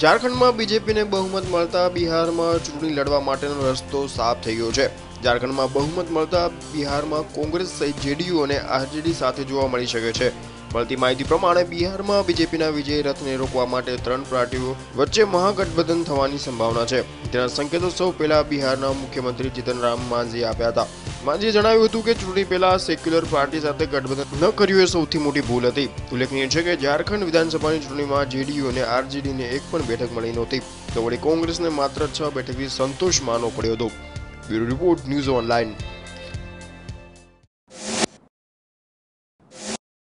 ઝારખંડમાં બીજેપીને બહુમત મળતા બિહારમાં ચૂંટણી લડવા માટેનો રસ્તો સાફ થઈ ગયો છે. ઝારખંડમાં બહુમત મળતા બિહારમાં કોંગ્રેસ સહિત જેડીયુ અને આરજેડી સાથે જોવા મળી શકે છે. મળતી માહિતી પ્રમાણે બિહારમાં બીજેપીના વિજય રથને રોકવા માટે ત્રણ પાર્ટીઓ વચ્ચે મહાગઠબંધન થવાની સંભાવના છે. તેના સંકેતો સૌ પહેલા બિહારના મુખ્યમંત્રી જીતનરામ માંઝીએ આપ્યા હતા. માંઝીએ જણાવ્યું હતું કે ચૂંટણી પહેલા સેક્યુલર પાર્ટી સાથે ગઠબંધન ન કર્યું એ સૌથી મોટી ભૂલ હતી. ઉલ્લેખનીય છે કે ઝારખંડ વિધાનસભાની ચૂંટણીમાં જેડીયુ અને આરજેડીને એક પણ બેઠક મળી નહોતી. તો વળી કોંગ્રેસને માત્ર છ બેઠકથી સંતોષ માનવો પડ્યો હતો. Bureau report news online.